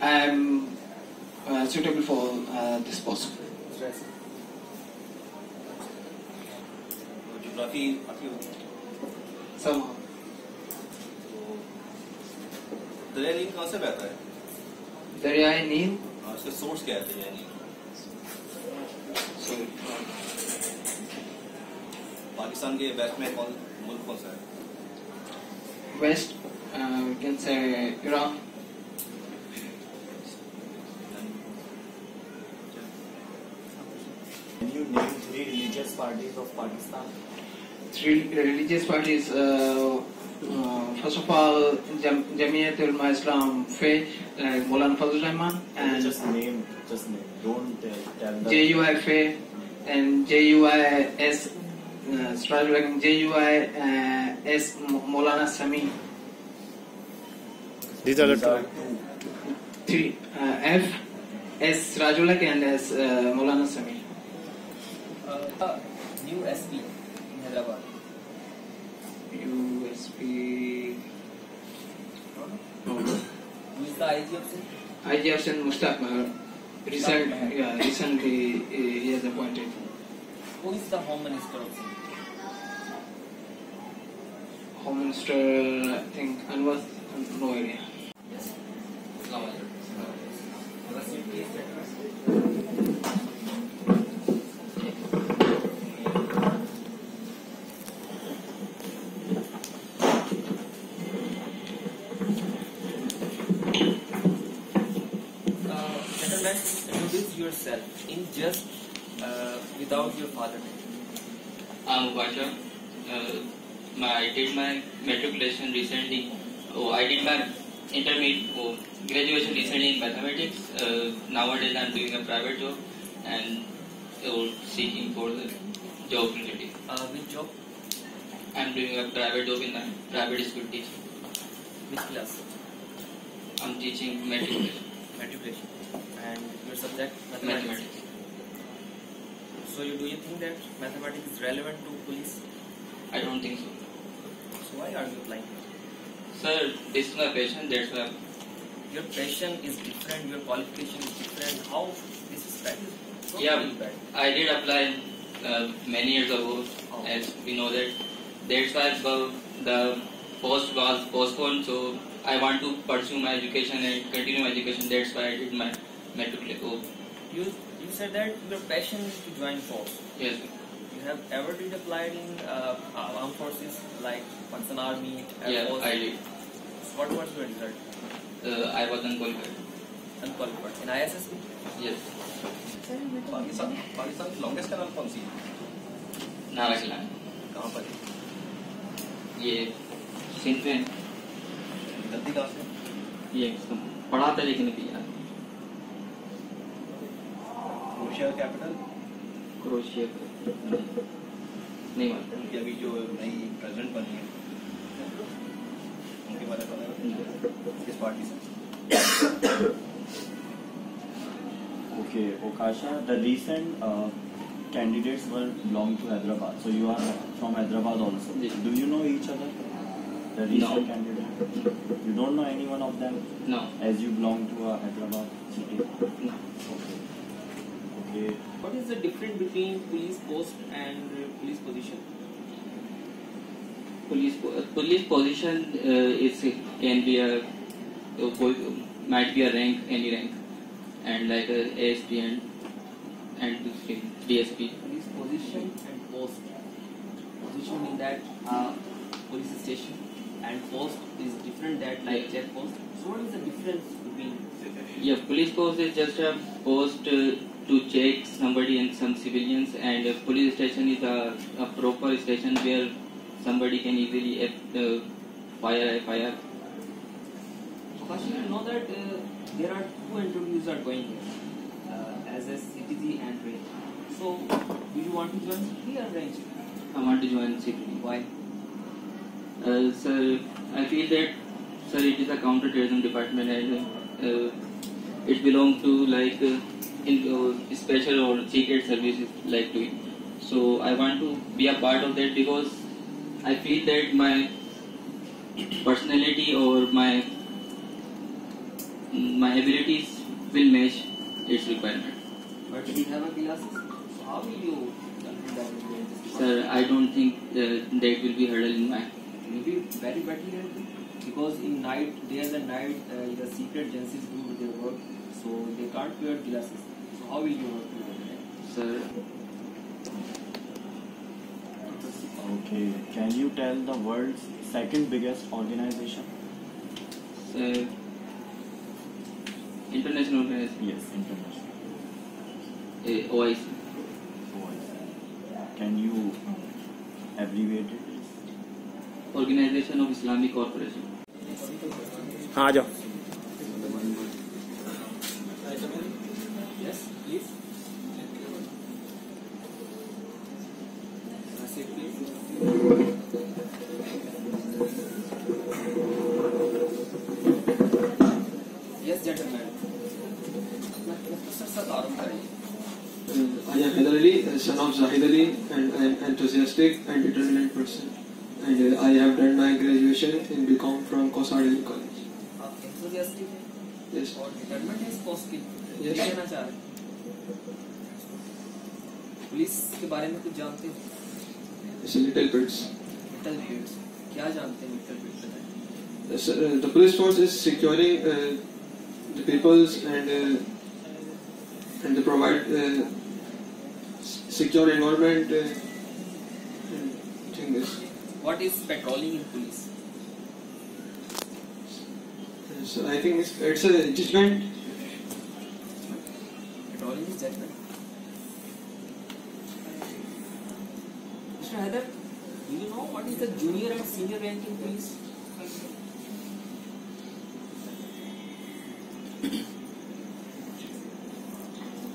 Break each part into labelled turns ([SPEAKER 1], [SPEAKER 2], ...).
[SPEAKER 1] I am uh, suitable for uh, this post.
[SPEAKER 2] Geography आती होगी
[SPEAKER 1] Somehow.
[SPEAKER 2] तो दरिया नील कहाँ से बहता है
[SPEAKER 1] दरियाई नील
[SPEAKER 2] हाँ, इसका सोर्स क्या है दरिया नील
[SPEAKER 1] sorry,
[SPEAKER 2] पाकिस्तान के वेस्ट में कौन मुल्क कौन सा है
[SPEAKER 1] west, uh, we can
[SPEAKER 3] Can you name three religious parties of Pakistan?
[SPEAKER 1] three religious parties. Uh, uh, first of all, Jam- Jamiat Ulama Islam Faith, like Maulana Fazlur Rahman, and
[SPEAKER 3] just name, just name. Don't uh, tell the.
[SPEAKER 1] JUI Faith, and JUIS, uh, Sirajul Hakim, JUIS Maulana Sami.
[SPEAKER 4] These are the
[SPEAKER 3] These
[SPEAKER 4] two.
[SPEAKER 3] two.
[SPEAKER 1] Three, uh, F, S Sirajul Haq and S uh, Maulana Sami.
[SPEAKER 5] Uh, new SP in Hyderabad.
[SPEAKER 1] USP.
[SPEAKER 5] Who is the IG of Sindh?
[SPEAKER 1] IG Hussain Mushtaq Mahar. Recent,
[SPEAKER 5] Mahar.
[SPEAKER 1] yeah, recently uh, he has appointed.
[SPEAKER 5] Who is the Home Minister of Sindh?
[SPEAKER 1] Home Minister, I think, Anwar, no idea.
[SPEAKER 5] Yes. Islam What's your case? Gentlemen, introduce yourself in just uh, without your father.
[SPEAKER 6] I'm Basha. Uh, my, I did my matriculation recently. Oh, I did my intermediate oh, graduation recently in mathematics. Uh, nowadays I'm doing a private job and oh, seeking for the job related.
[SPEAKER 5] Uh, which job?
[SPEAKER 6] I'm doing a private job in a private school teaching.
[SPEAKER 5] Which class?
[SPEAKER 6] I'm teaching matriculation,
[SPEAKER 5] Matriculation. And your subject? Mathematics.
[SPEAKER 6] mathematics.
[SPEAKER 5] So you do you think that mathematics is relevant to police?
[SPEAKER 6] I don't think so.
[SPEAKER 5] So why are you applying?
[SPEAKER 6] Sir, this is my passion. That's why
[SPEAKER 5] Your passion is different, your qualification is different. How this is bad? So
[SPEAKER 6] Yeah.
[SPEAKER 5] bad.
[SPEAKER 6] I did apply uh, many years ago,
[SPEAKER 5] Oh.
[SPEAKER 6] as we know that. That's why the, the post was postponed. So I want to pursue my education and continue my education. That's why I did my matriculation. Oh,
[SPEAKER 5] You you said that your passion is to join force.
[SPEAKER 6] yes,
[SPEAKER 5] You have ever did applied in uh, armed forces like Pakistan Army, Air
[SPEAKER 6] yeah,
[SPEAKER 5] Force?
[SPEAKER 6] I did.
[SPEAKER 5] So what was your result?
[SPEAKER 6] Uh, I was unqualified.
[SPEAKER 5] Unqualified. In ISSB?
[SPEAKER 6] Yes,
[SPEAKER 2] Pakistan Pakistan की longest canal कौन सी है
[SPEAKER 6] Narakilan.
[SPEAKER 2] कहाँ पर है?
[SPEAKER 6] ये सिंध में पढ़ाते लिखने की
[SPEAKER 2] यार कैपिटल?
[SPEAKER 6] क्रोशिया नहीं
[SPEAKER 2] अभी जो नई प्रेसिडेंट बनी है। उनके बारे में किस पार्टी से?
[SPEAKER 3] Okay Okasha the recent candidates were belong to Hyderabad so you are from Hyderabad also do you know each other The recent
[SPEAKER 6] No.
[SPEAKER 3] candidate. You don't know any one of them
[SPEAKER 6] No,
[SPEAKER 3] as you belong to a Hyderabad city.
[SPEAKER 6] no.
[SPEAKER 3] Okay. Okay.
[SPEAKER 5] What is the difference between police post and uh, police position?
[SPEAKER 6] police po- police position uh, is can be a uh, might be a rank any rank and like a ASP and and DSP
[SPEAKER 5] Police position and post. Position in that uh, police station and post is different that like
[SPEAKER 6] Yeah.
[SPEAKER 5] check post. So what is the difference between
[SPEAKER 6] yeah police post is just a post uh, to check somebody and some civilians and a police station is a, a proper station where somebody can easily uh, fire FIR
[SPEAKER 5] Because you know that uh, there are two interviews are going here uh, as a CTD and range. So do you want to join CTD or range?
[SPEAKER 6] I want to join CTD
[SPEAKER 5] Why?
[SPEAKER 6] Uh, sir, I feel that sir, it is a counter-terrorism department and uh, it belongs to like uh, in uh, special or secret services like doing. So I want to be a part of that because I feel that my personality or my my abilities will match its requirement.
[SPEAKER 5] But you have a. So how will you confirm that you will just
[SPEAKER 6] Sir, I don't think uh, that will be hurdle in my.
[SPEAKER 5] Maybe very badly helpful because in night there's a night uh, the secret agencies do their work so they can't wear glasses so how will you work with?
[SPEAKER 6] Sir,
[SPEAKER 3] Okay. Can you tell the world's second biggest organization?
[SPEAKER 6] sir, international organization,
[SPEAKER 3] Yes, international.
[SPEAKER 6] uh, OIC.
[SPEAKER 3] Can you abbreviate it?
[SPEAKER 6] Organisation of Islamic corporation
[SPEAKER 4] हाँ जाओ
[SPEAKER 5] Yes, gentlemen.
[SPEAKER 7] I am Hidali, Ali, son of Zahid Ali, and I am enthusiastic and determined person. And uh, I have done my graduation in BCom from Kosar Ali College.
[SPEAKER 5] आप enthusiastic हैं
[SPEAKER 7] Yes,
[SPEAKER 5] और determined हैं इस post के लिए.
[SPEAKER 7] Yes.
[SPEAKER 5] क्या कहना चाह रहे हैं? पुलिस के बारे में कुछ जानते हो?
[SPEAKER 7] it's a little bit.
[SPEAKER 5] Little bit. क्या जानते हैं little bit बताएं.
[SPEAKER 7] Uh, so, uh, the police force is securing uh, the people's and uh,
[SPEAKER 5] what is patrolling in police?
[SPEAKER 7] so I think it's, it's a judgment.
[SPEAKER 5] Patrolling is judgment. Mr. Haider, do you know what is the junior and senior rank in police?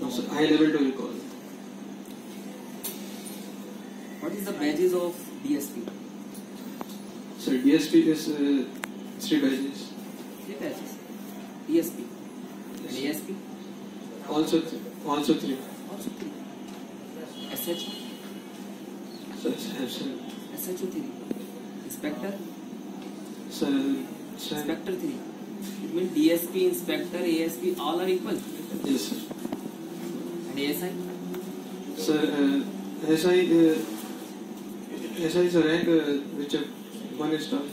[SPEAKER 7] Also, high level to recall.
[SPEAKER 5] What is the badges of DSP?
[SPEAKER 7] So DSP is uh, three badges.
[SPEAKER 5] Three badges. DSP. And ASP?
[SPEAKER 7] Also, th- also three.
[SPEAKER 5] Also three. SHO?
[SPEAKER 7] So it's so,
[SPEAKER 5] SHO three. Inspector?
[SPEAKER 7] so, so
[SPEAKER 5] Inspector three. It means DSP, Inspector, ASP, all are equal.
[SPEAKER 7] yes, sir.
[SPEAKER 5] And ASI?
[SPEAKER 7] So uh, SI uh, SI is a rank uh, which uh, one is done.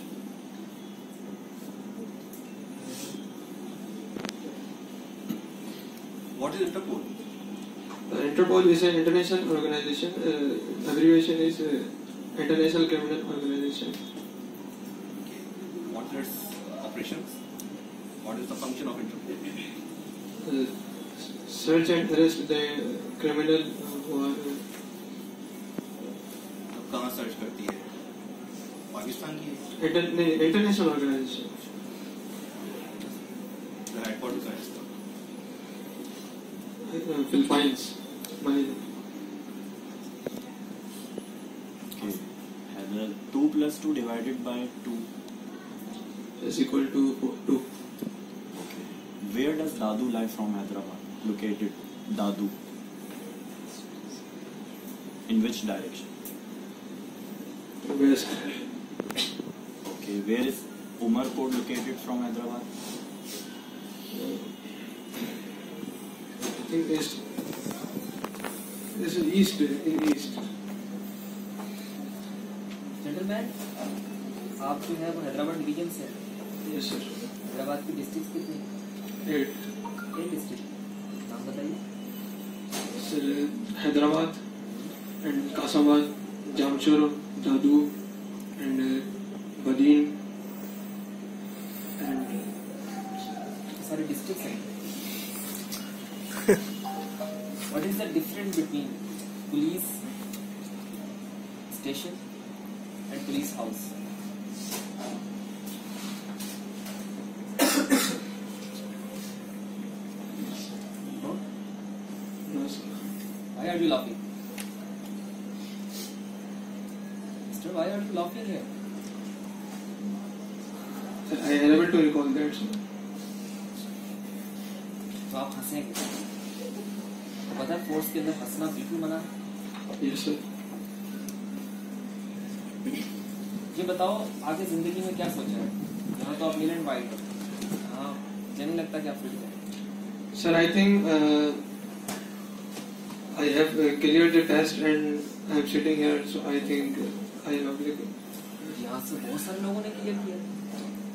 [SPEAKER 2] What is Interpol?
[SPEAKER 7] Uh, Interpol is an international organization. Uh, abbreviation is uh, International Criminal Organization.
[SPEAKER 2] What is its operations? What is the function of Interpol?
[SPEAKER 7] Uh, search and arrest the criminal uh, who are
[SPEAKER 3] Okay. Heather, 2 plus 2 divided by 2.
[SPEAKER 7] is equal to four- two.
[SPEAKER 3] Okay. Where does Dadu lie from Hyderabad? Located. Dadu. In which direction?
[SPEAKER 7] West.
[SPEAKER 3] Okay. Where is Umar Umarkot located from Hyderabad?
[SPEAKER 7] I think east. This is east. In east.
[SPEAKER 5] Gentlemen, आप जो है वो Hyderabad division से हैं।
[SPEAKER 7] Yes, sir.
[SPEAKER 5] Hyderabad की district कितनी
[SPEAKER 7] Eight.
[SPEAKER 5] Eight district नाम बताइए
[SPEAKER 7] Sir, Hyderabad and Kasabad, Jamshoro, Dadu, and
[SPEAKER 5] Sorry, district what is the difference between police station and police house? no? Why are you laughing? Mister, why are you laughing here? तो तो ये बताओ आगे ज़िंदगी में क्या सोचा है? यहाँ तो आप मिल वाइट हाँ मुझे नहीं लगता क्या feel
[SPEAKER 7] sir I think I have clear the test and I am sitting here so I think I am available
[SPEAKER 5] यहाँ से बहुत सारे लोगों ने क्लियर किया।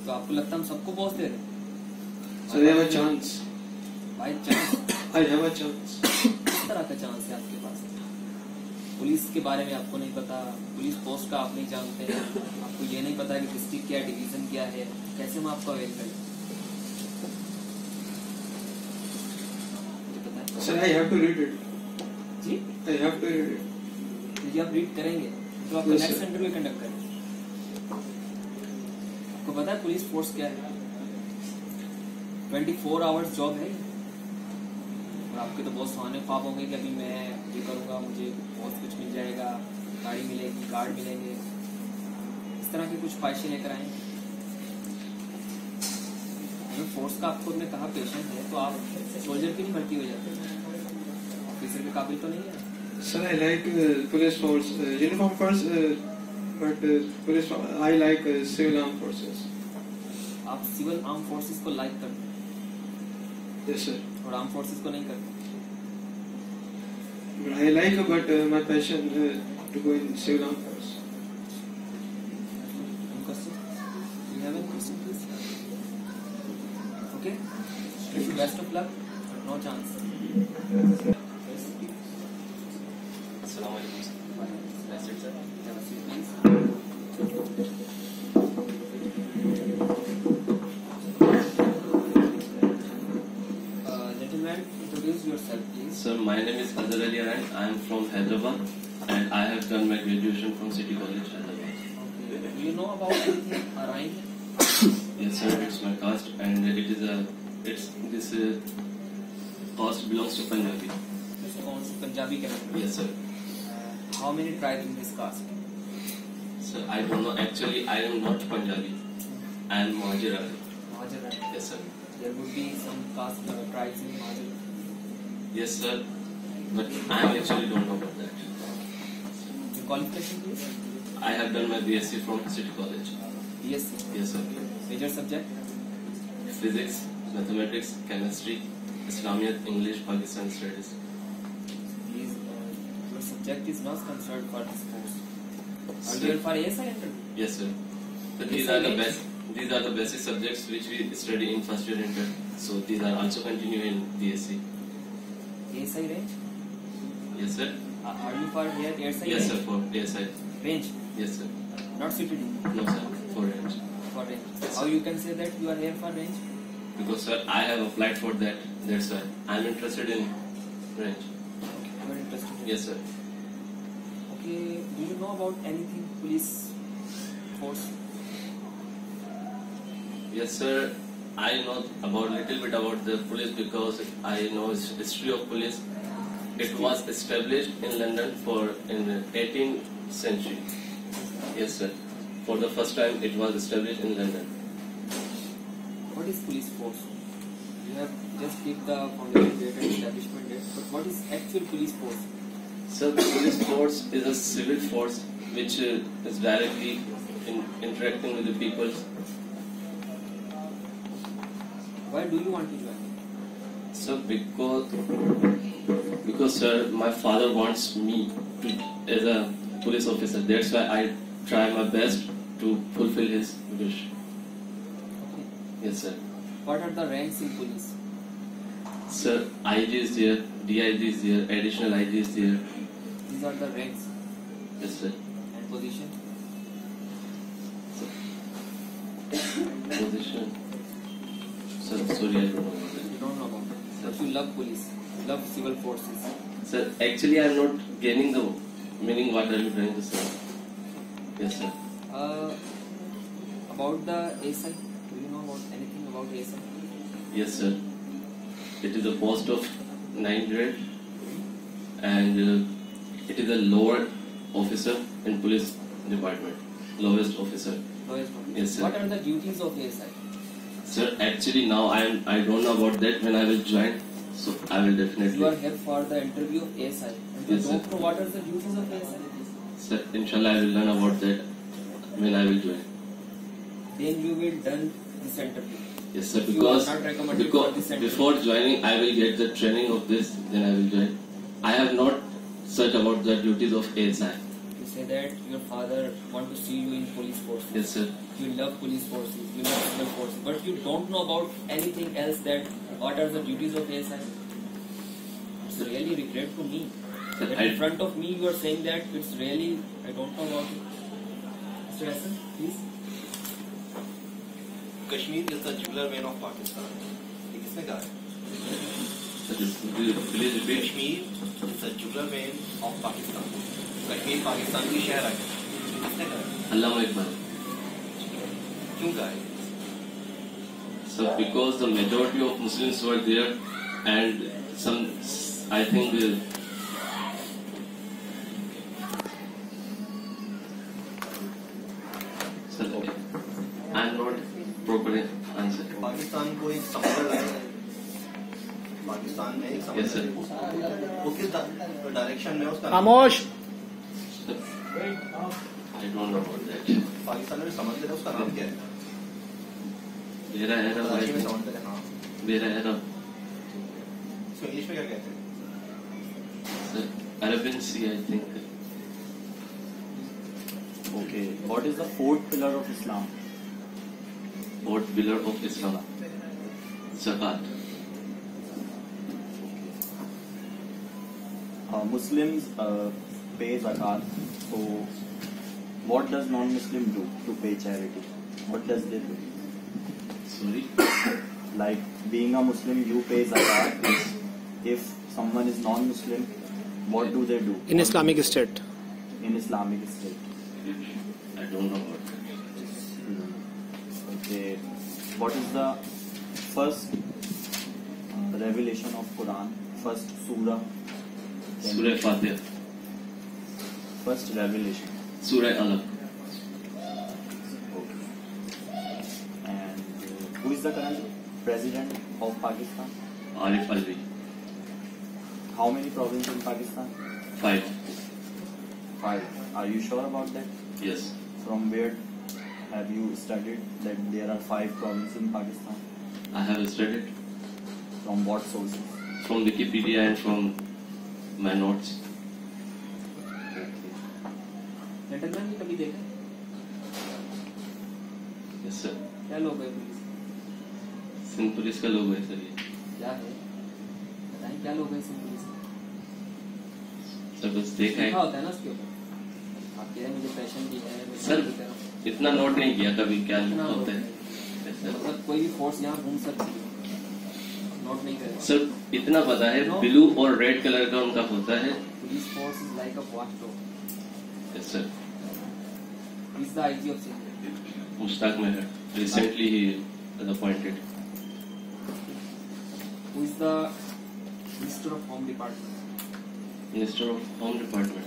[SPEAKER 5] तो आपको लगता है हम सबको पहुँच दे रहे हैं
[SPEAKER 7] So I have a chance.
[SPEAKER 5] Chance
[SPEAKER 7] I have a chance.
[SPEAKER 5] किस तरह का चांस है आपके पास पुलिस के बारे में आपको नहीं पता पुलिस पोस्ट का आप नहीं जानते हैं आपको ये नहीं पता कि डिस्ट्रिक्ट क्या डिवीज़न क्या है कैसे हम आपको अवेल करें।
[SPEAKER 7] Sir, I have to read it.
[SPEAKER 5] Ji
[SPEAKER 7] I have to read it.
[SPEAKER 5] यदि आप रीड करेंगे तो
[SPEAKER 7] Yes,
[SPEAKER 5] नेक्स्ट. इंटरव्यू कंडक्ट करेंगे आपको पता है पुलिस फोर्स क्या है? 24 आवर्स जॉब है। और आपके तो बहुत सुहाने ख्वाब होंगे कि अभी मैं ये करूँगा मुझे बहुत कुछ मिल जाएगा गाड़ी मिलेगी कार्ड मिलेंगे। इस तरह की कुछ ख्वाहिशें लेकर आएँगे अगर फोर्स का आपको ने कहा पेशेंट है तो आप सोल्जर की नहीं भर्ती हो जाते ऑफिसर के काबिल तो नहीं है।
[SPEAKER 7] Sir, I like uh, police force, uh, but police I like civil arm forces
[SPEAKER 5] आप सिविल आर्म फोर्सेस को लाइक करते हैं?
[SPEAKER 7] यस सर
[SPEAKER 5] और आर्म फोर्सेस को नहीं करते?
[SPEAKER 7] I like but my passion to go in civil arm force
[SPEAKER 5] Okay. Best of luck. No chance.
[SPEAKER 8] Am from Hyderabad and I have done my graduation from City College, Hyderabad.
[SPEAKER 5] Do you know about Arain?
[SPEAKER 8] Yes, sir, it's my caste and it is a, it's, this uh, caste belongs to Punjabi.
[SPEAKER 5] This is Punjabi category.
[SPEAKER 8] Yes, sir.
[SPEAKER 5] Uh, how many tribes in this caste?
[SPEAKER 8] Sir, I don't know, actually I am not Punjabi. I am Mahajir Ali.
[SPEAKER 5] Mahajar, right?
[SPEAKER 8] Yes, sir.
[SPEAKER 5] There would be some caste uh, tribes in Mahajar.
[SPEAKER 8] Yes, sir. But I actually don't know about that.
[SPEAKER 5] Your qualification, please?
[SPEAKER 8] I have done my BSc from City College.
[SPEAKER 5] BSc.
[SPEAKER 8] Yes, sir.
[SPEAKER 5] Major subject?
[SPEAKER 8] Physics, mathematics, chemistry, Islamiyat, English, Pakistan studies.
[SPEAKER 5] These, uh, your subject is not considered for this course. You for ASI interview?
[SPEAKER 8] Yes, sir. But these are the best. These are the basic subjects which we study in first year inter. So these are also continue in BSc.
[SPEAKER 5] ASI range?
[SPEAKER 8] Yes, sir.
[SPEAKER 5] Uh, are you for here ASI
[SPEAKER 8] Yes, sir. For DSI.
[SPEAKER 5] Range,
[SPEAKER 8] Yes, sir.
[SPEAKER 5] not CTD.
[SPEAKER 8] No, sir. For range.
[SPEAKER 5] For range.
[SPEAKER 8] Yes,
[SPEAKER 5] How you can say that you are here for range?
[SPEAKER 8] Because sir, I have applied for that. That's why I'm interested in range.
[SPEAKER 5] You are interested. in-
[SPEAKER 8] Yes, sir.
[SPEAKER 5] Okay. Do you know about anything police force?
[SPEAKER 8] Yes, sir. I know about little bit about the police because I know history of police. It was established in London for in the 18th century. Yes, sir. For the first time, it was established in London.
[SPEAKER 5] What is police force? You have just give the foundation date and establishment date, but what is actual police force?
[SPEAKER 8] So, the police force is a civil force which uh, is directly in, interacting with the people.
[SPEAKER 5] Why do you want to join?
[SPEAKER 8] So, because because sir, my father wants me to as a police officer. That's why I try my best to fulfill his wish.
[SPEAKER 5] Okay.
[SPEAKER 8] Yes, sir.
[SPEAKER 5] What are the ranks in police?
[SPEAKER 8] Sir, IG is there, DIG is there, additional IG is there.
[SPEAKER 5] These are the ranks
[SPEAKER 8] Yes, sir.
[SPEAKER 5] and position. Sir.
[SPEAKER 8] Position. Sir, sorry, I don't know.
[SPEAKER 5] You don't know about. But you love police. Love civil forces.
[SPEAKER 8] Sir, actually, I'm not getting the meaning. What are you trying to say? Yes, sir.
[SPEAKER 5] Uh, about the ASI, do you know about anything about ASI?
[SPEAKER 8] Yes, sir. It is a post of 9 grade and uh, it is a lower officer in police department. Lowest officer.
[SPEAKER 5] Lowest one.
[SPEAKER 8] Yes, sir.
[SPEAKER 5] What are the duties of ASI?
[SPEAKER 8] Sir, actually now I am I don't know about that when I will join. So I will definitely.
[SPEAKER 5] You are here for the interview of ASI. And
[SPEAKER 8] Yes, sir.
[SPEAKER 5] know what are the duties of ASI?
[SPEAKER 8] Sir, inshallah I will learn about that when I will join.
[SPEAKER 5] Then you will done this interview.
[SPEAKER 8] Yes, sir.
[SPEAKER 5] You
[SPEAKER 8] Because,
[SPEAKER 5] not recommended for
[SPEAKER 8] because before joining, I will get the training of this, then I will join. I have not searched about the duties of ASI.
[SPEAKER 5] You say that your father want to see you in police force.
[SPEAKER 8] Yes, sir.
[SPEAKER 5] You love police forces, you love civil forces, but you don't know about anything else that what are the duties of ASI. It's really regret to me.
[SPEAKER 8] Sir,
[SPEAKER 5] That
[SPEAKER 8] I-
[SPEAKER 5] in front of me you are saying that it's really I don't know about it. Mr. Hassan, please.
[SPEAKER 2] Kashmir is the jugular when of Pakistan ये किसने कहा है
[SPEAKER 8] such as the village
[SPEAKER 2] of Kashmir is a juggler of Pakistan. Kashmir Pakistan की शहर है किसने कहा
[SPEAKER 8] अल्लाह इकबाल
[SPEAKER 2] क्यों कहा
[SPEAKER 8] So because the majority of Muslims were there and some I think uh, I'm not properly answered.
[SPEAKER 2] Pakistan को एक समझ रहा है पाकिस्तान में एक
[SPEAKER 8] yes,
[SPEAKER 2] वो किस डायरेक्शन में उसका?
[SPEAKER 4] खामोश।
[SPEAKER 2] पाकिस्तान में समझते है उसका नाम क्या है?
[SPEAKER 8] मेरा है
[SPEAKER 2] हाँ।
[SPEAKER 8] मेरा
[SPEAKER 2] इंग्लिश में क्या कहते हैं?
[SPEAKER 8] Arabian sea I think
[SPEAKER 3] okay what is the fourth pillar of Islam
[SPEAKER 8] fourth pillar of Islam zakat
[SPEAKER 3] Uh, Muslims uh, pay zakat. So, what does non-Muslim do to pay charity? What does they do?
[SPEAKER 8] Sorry.
[SPEAKER 3] like being a Muslim, you pay zakat. if someone is non-Muslim, what do they do?
[SPEAKER 4] In Islamic State.
[SPEAKER 3] In Islamic State.
[SPEAKER 8] I don't know what.
[SPEAKER 3] Okay. What is the first uh, revelation of Quran? First surah
[SPEAKER 8] Surah Fatiha.
[SPEAKER 3] First revelation.
[SPEAKER 8] Surah Alaq.
[SPEAKER 3] Okay. And uh, who is the current president of Pakistan?
[SPEAKER 8] Arif Alvi.
[SPEAKER 3] How many provinces in Pakistan?
[SPEAKER 8] Five.
[SPEAKER 3] Five. Are you sure about that?
[SPEAKER 8] Yes.
[SPEAKER 3] From where have you studied that there are five provinces in Pakistan?
[SPEAKER 8] I have studied
[SPEAKER 3] From what sources?
[SPEAKER 8] from Wikipedia and from notes.
[SPEAKER 5] Gentleman भी कभी देखा?
[SPEAKER 8] Yes, sir.
[SPEAKER 5] क्या लोग है police?
[SPEAKER 8] Sindh police का लोगो है sir ये।
[SPEAKER 5] क्या है? बताएँ क्या लोग है पुलिस
[SPEAKER 8] सर बस देखा है।
[SPEAKER 5] होता है ना उसके ऊपर? आप कह रहे मुझे पैशन भी है
[SPEAKER 8] सर। इतना नोट नहीं किया कभी क्या होता है.
[SPEAKER 5] मतलब कोई भी फोर्स यहाँ घूम सकती है।
[SPEAKER 8] सर इतना पता है ब्लू और रेड कलर का उनका होता है। पुस्तक में है। Recently he appointed
[SPEAKER 5] minister of home department
[SPEAKER 8] minister of home department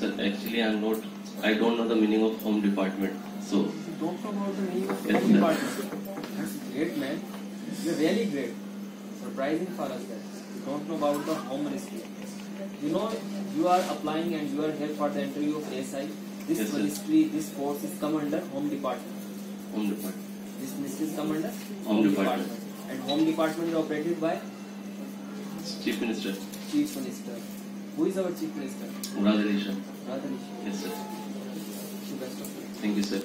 [SPEAKER 8] sir actually I am not I don't know the meaning of home department so
[SPEAKER 5] don't know the meaning of home department that's great man really great. Surprising for us that you don't know about the home ministry you know you are applying and you are here for the interview of ASI this
[SPEAKER 8] Yes,
[SPEAKER 5] ministry this force is come under home department.
[SPEAKER 8] Home department.
[SPEAKER 5] This ministry is come under
[SPEAKER 8] Home Department.
[SPEAKER 5] and home department is operated by
[SPEAKER 8] chief minister.
[SPEAKER 5] Chief minister. Who is our chief minister?
[SPEAKER 8] Murad ali shah
[SPEAKER 5] Radha
[SPEAKER 8] yes sir.
[SPEAKER 5] To best of luck.
[SPEAKER 8] thank you sir